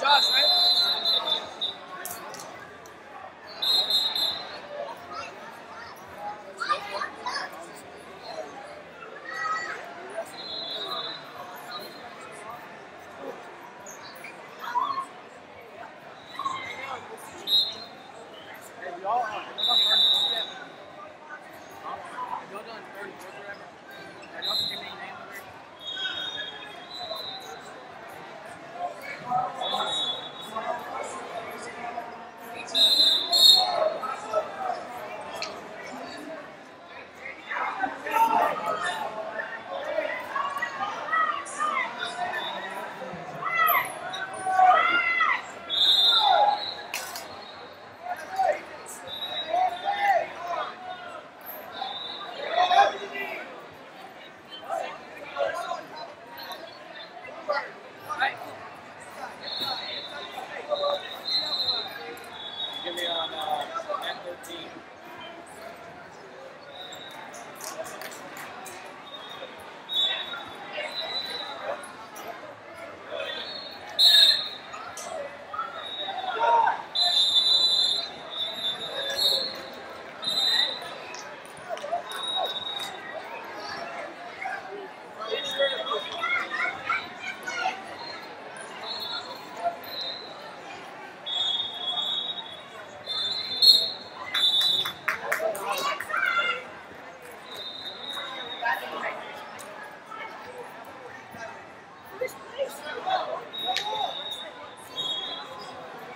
Josh,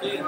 Sí.